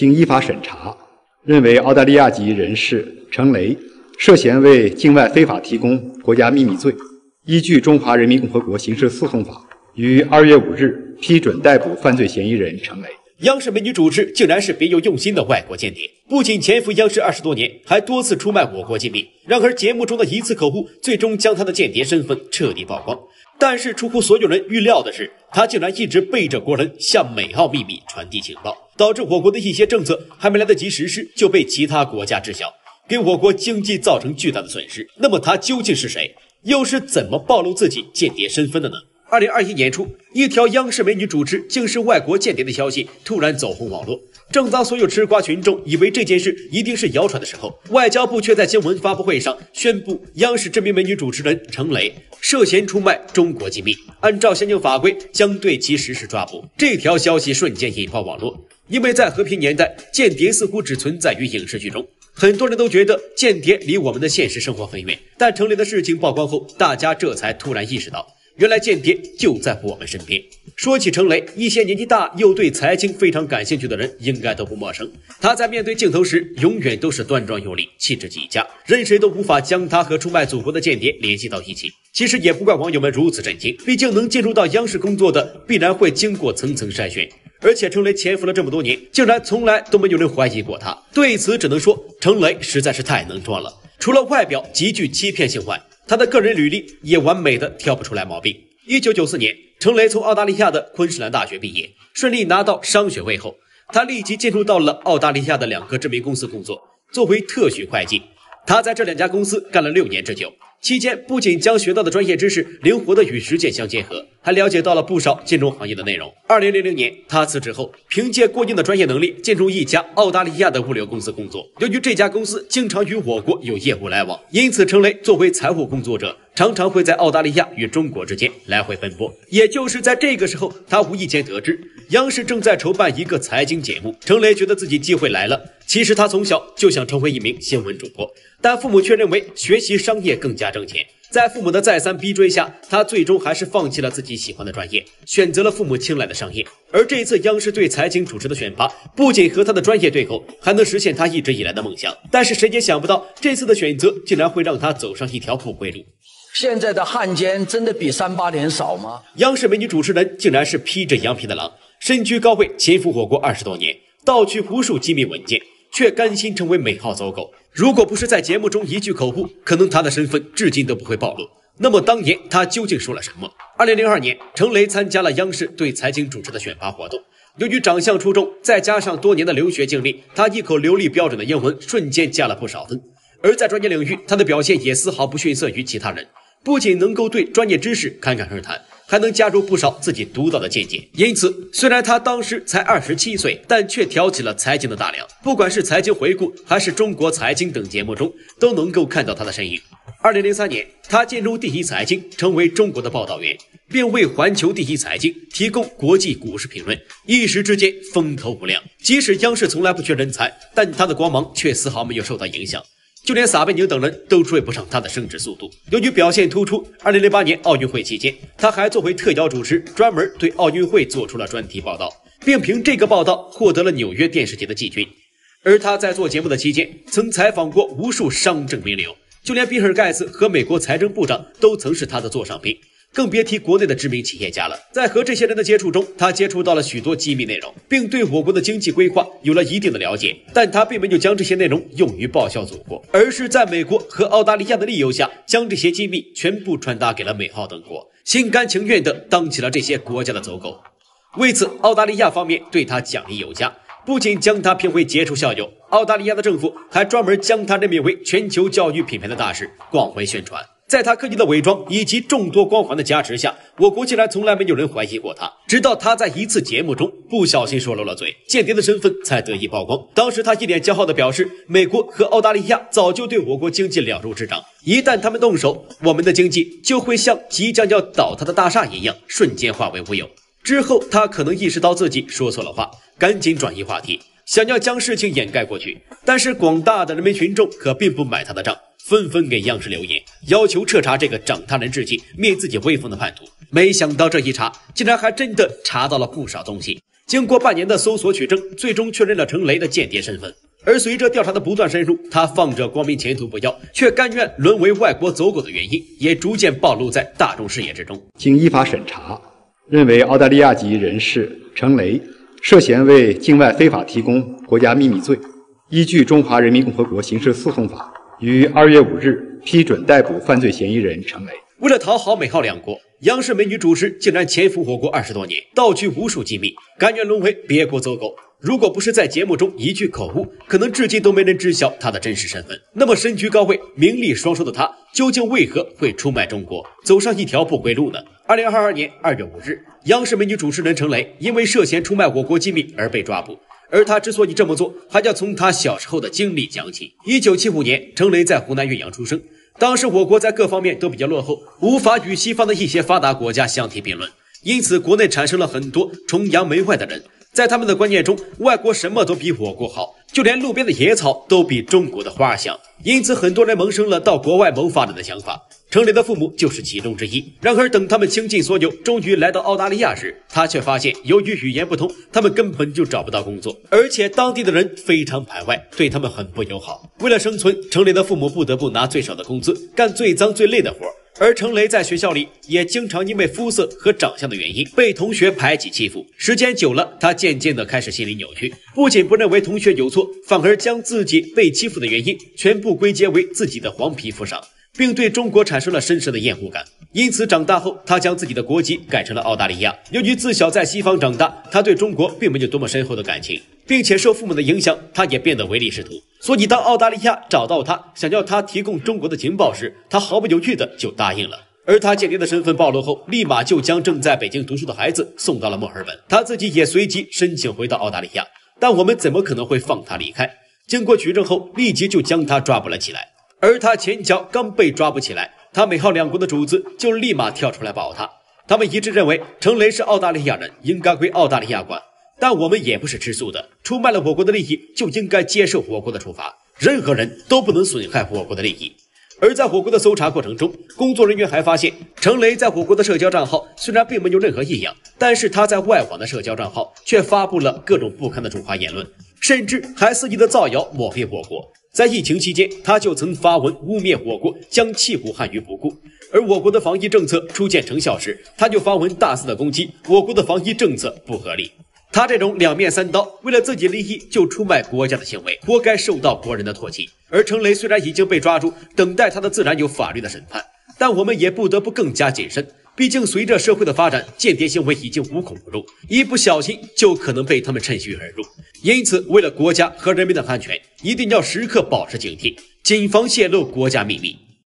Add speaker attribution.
Speaker 1: 经依法审查，认为澳大利亚籍人士程雷涉嫌为境外非法提供国家秘密罪，依据《中华人民共和国刑事诉讼法》，于二月五日批准逮捕犯罪嫌疑人程雷。
Speaker 2: 央视美女主持竟然是别有用心的外国间谍，不仅潜伏央视二十多年，还多次出卖我国机密。然而，节目中的一次口误，最终将他的间谍身份彻底曝光。但是，出乎所有人预料的是，他竟然一直背着国人向美澳秘密传递情报，导致我国的一些政策还没来得及实施，就被其他国家知晓，给我国经济造成巨大的损失。那么，他究竟是谁？又是怎么暴露自己间谍身份的呢？二零二一年初，一条央视美女主持竟是外国间谍的消息突然走红网络。正当所有吃瓜群众以为这件事一定是谣传的时候，外交部却在新闻发布会上宣布，央视知名美女主持人程磊涉嫌出卖中国机密，按照相应法规将对其实施抓捕。这条消息瞬间引爆网络，因为在和平年代，间谍似乎只存在于影视剧中，很多人都觉得间谍离我们的现实生活很远。但程磊的事情曝光后，大家这才突然意识到。原来间谍就在我们身边。说起程雷，一些年纪大又对财经非常感兴趣的人应该都不陌生。他在面对镜头时，永远都是端庄有礼，气质极佳，任谁都无法将他和出卖祖国的间谍联系到一起。其实也不怪网友们如此震惊，毕竟能进入到央视工作的，必然会经过层层筛选。而且程雷潜伏了这么多年，竟然从来都没有人怀疑过他。对此，只能说程雷实在是太能装了。除了外表极具欺骗性外，他的个人履历也完美的挑不出来毛病。一九九四年，程雷从澳大利亚的昆士兰大学毕业，顺利拿到商学位后，他立即进入到了澳大利亚的两个知名公司工作，作为特许会计。他在这两家公司干了六年之久。期间不仅将学到的专业知识灵活的与实践相结合，还了解到了不少金融行业的内容。二零零零年，他辞职后，凭借过硬的专业能力进入一家澳大利亚的物流公司工作。由于这家公司经常与我国有业务来往，因此程雷作为财务工作者，常常会在澳大利亚与中国之间来回奔波。也就是在这个时候，他无意间得知央视正在筹办一个财经节目，程雷觉得自己机会来了。其实他从小就想成为一名新闻主播。但父母却认为学习商业更加挣钱。在父母的再三逼追下，他最终还是放弃了自己喜欢的专业，选择了父母青睐的商业。而这一次央视对财经主持的选拔，不仅和他的专业对口，还能实现他一直以来的梦想。但是谁也想不到，这次的选择竟然会让他走上一条不归路。
Speaker 3: 现在的汉奸真的比三八年少吗？
Speaker 2: 央视美女主持人竟然是披着羊皮的狼，身居高位，潜伏我国二十多年，盗取无数机密文件。却甘心成为美号走狗。如果不是在节目中一句口误，可能他的身份至今都不会暴露。那么当年他究竟说了什么？二零零二年，程雷参加了央视对财经主持的选拔活动。由于长相出众，再加上多年的留学经历，他一口流利标准的英文瞬间加了不少分。而在专业领域，他的表现也丝毫不逊色于其他人，不仅能够对专业知识侃侃而谈。还能加入不少自己独到的见解，因此虽然他当时才二十七岁，但却挑起了财经的大梁。不管是财经回顾还是中国财经等节目中，都能够看到他的身影。二零零三年，他进入第一财经，成为中国的报道员，并为环球第一财经提供国际股市评论，一时之间风头无量。即使央视从来不缺人才，但他的光芒却丝毫没有受到影响。就连撒贝宁等人都追不上他的升职速度。由于表现突出，2008年奥运会期间，他还作为特邀主持，专门对奥运会做出了专题报道，并凭这个报道获得了纽约电视节的季军。而他在做节目的期间，曾采访过无数商政名流，就连比尔盖茨和美国财政部长都曾是他的座上宾。更别提国内的知名企业家了。在和这些人的接触中，他接触到了许多机密内容，并对我国的经济规划有了一定的了解。但他并没有将这些内容用于报效祖国，而是在美国和澳大利亚的利诱下，将这些机密全部传达给了美澳等国，心甘情愿地当起了这些国家的走狗。为此，澳大利亚方面对他奖励有加，不仅将他评为杰出校友，澳大利亚的政府还专门将他任命为全球教育品牌的大使，广为宣传。在他刻意的伪装以及众多光环的加持下，我国竟然从来没有人怀疑过他。直到他在一次节目中不小心说漏了嘴，间谍的身份才得以曝光。当时他一脸骄傲地表示：“美国和澳大利亚早就对我国经济了如指掌，一旦他们动手，我们的经济就会像即将要倒塌的大厦一样，瞬间化为乌有。”之后，他可能意识到自己说错了话，赶紧转移话题，想要将事情掩盖过去。但是广大的人民群众可并不买他的账。纷纷给央视留言，要求彻查这个长他人志气、灭自己威风的叛徒。没想到这一查，竟然还真的查到了不少东西。经过半年的搜索取证，最终确认了程雷的间谍身份。而随着调查的不断深入，他放着光明前途不要，却甘愿沦为外国走狗的原因，也逐渐暴露在大众视野之中。
Speaker 1: 经依法审查，认为澳大利亚籍人士程雷涉嫌为境外非法提供国家秘密罪，依据《中华人民共和国刑事诉讼法》，于二月五日批准逮捕犯罪嫌疑人程雷。
Speaker 2: 为了讨好美好两国，央视美女主持竟然潜伏我国二十多年，盗取无数机密，甘愿沦为别国走狗。如果不是在节目中一句口误，可能至今都没人知晓她的真实身份。那么身居高位、名利双收的她，究竟为何会出卖中国，走上一条不归路呢？二零二二年二月五日，央视美女主持人程雷因为涉嫌出卖我国机密而被抓捕。而他之所以这么做，还要从他小时候的经历讲起。一九七五年，程雷在湖南岳阳出生。当时我国在各方面都比较落后，无法与西方的一些发达国家相提并论，因此国内产生了很多崇洋媚外的人。在他们的观念中，外国什么都比我国好，就连路边的野草都比中国的花香。因此，很多人萌生了到国外谋发展的想法。程雷的父母就是其中之一。然而，等他们倾尽所有，终于来到澳大利亚时，他却发现，由于语言不通，他们根本就找不到工作，而且当地的人非常排外，对他们很不友好。为了生存，程雷的父母不得不拿最少的工资，干最脏最累的活。而程雷在学校里也经常因为肤色和长相的原因被同学排挤欺负，时间久了，他渐渐的开始心理扭曲，不仅不认为同学有错，反而将自己被欺负的原因全部归结为自己的黄皮肤上。并对中国产生了深深的厌恶感，因此长大后，他将自己的国籍改成了澳大利亚。由于自小在西方长大，他对中国并没有多么深厚的感情，并且受父母的影响，他也变得唯利是图。所以，当澳大利亚找到他，想要他提供中国的情报时，他毫不犹豫的就答应了。而他间谍的身份暴露后，立马就将正在北京读书的孩子送到了墨尔本，他自己也随即申请回到澳大利亚。但我们怎么可能会放他离开？经过取证后，立即就将他抓捕了起来。而他前脚刚被抓捕起来，他美澳两国的主子就立马跳出来保他。他们一致认为程雷是澳大利亚人，应该归澳大利亚管。但我们也不是吃素的，出卖了我国的利益，就应该接受我国的处罚。任何人都不能损害我国的利益。而在我国的搜查过程中，工作人员还发现，程雷在我国的社交账号虽然并没有任何异样，但是他在外网的社交账号却发布了各种不堪的辱华言论，甚至还肆意的造谣抹黑我国。在疫情期间，他就曾发文污蔑我国，将弃武汉于不顾；而我国的防疫政策初见成效时，他就发文大肆的攻击我国的防疫政策不合理。他这种两面三刀，为了自己利益就出卖国家的行为，活该受到国人的唾弃。而程雷虽然已经被抓住，等待他的自然有法律的审判，但我们也不得不更加谨慎。毕竟，随着社会的发展，间谍行为已经无孔不入，一不小心就可能被他们趁虚而入。因此，为了国家和人民的安全，一定要时刻保持警惕，谨防泄露国家秘密。